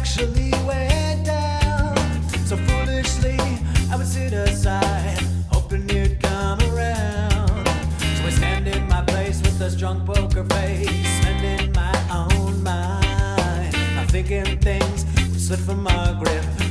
actually went down. So foolishly, I would sit aside, hoping you'd come around. So I stand in my place with this drunk poker face, spending my own mind. I'm thinking things slip from my grip.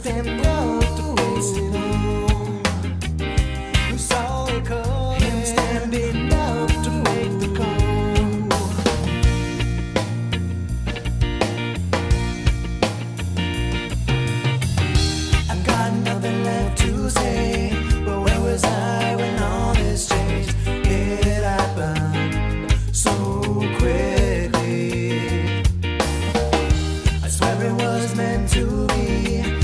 up to face it all. Saw it coming. Him standing up to make the call. I got nothing left to say, but where was I when all this changed? It happened so quickly. I swear it was meant to be.